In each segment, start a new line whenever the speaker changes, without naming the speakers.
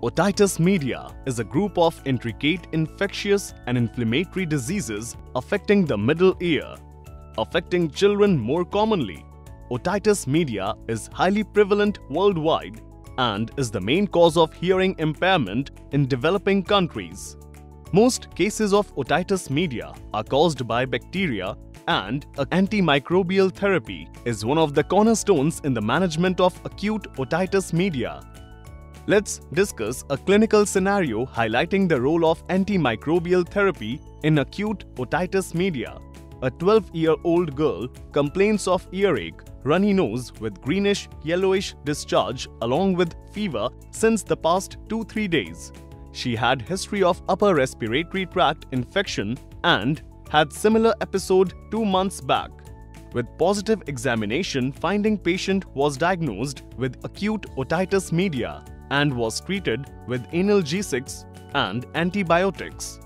Otitis media is a group of intricate infectious and inflammatory diseases affecting the middle ear, affecting children more commonly. Otitis media is highly prevalent worldwide and is the main cause of hearing impairment in developing countries. Most cases of otitis media are caused by bacteria and antimicrobial therapy is one of the cornerstones in the management of acute otitis media. Let's discuss a clinical scenario highlighting the role of antimicrobial therapy in acute otitis media. A 12-year-old girl complains of earache, runny nose with greenish yellowish discharge along with fever since the past 2-3 days. She had history of upper respiratory tract infection and had similar episode 2 months back. With positive examination finding patient was diagnosed with acute otitis media and was treated with analgesics and antibiotics.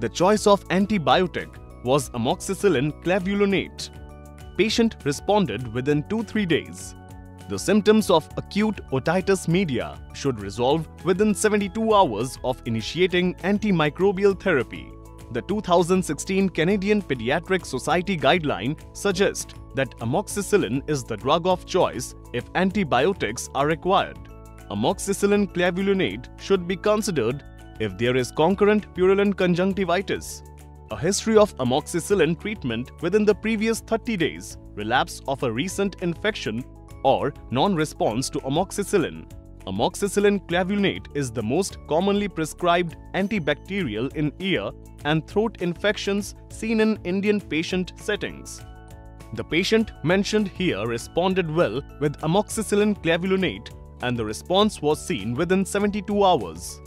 The choice of antibiotic was amoxicillin clavulanate. Patient responded within 2-3 days. The symptoms of acute otitis media should resolve within 72 hours of initiating antimicrobial therapy. The 2016 Canadian Pediatric Society guideline suggests that amoxicillin is the drug of choice if antibiotics are required amoxicillin clavulanate should be considered if there is concurrent purulent conjunctivitis, a history of amoxicillin treatment within the previous 30 days, relapse of a recent infection, or non-response to amoxicillin. Amoxicillin clavulanate is the most commonly prescribed antibacterial in ear and throat infections seen in Indian patient settings. The patient mentioned here responded well with amoxicillin clavulanate and the response was seen within 72 hours.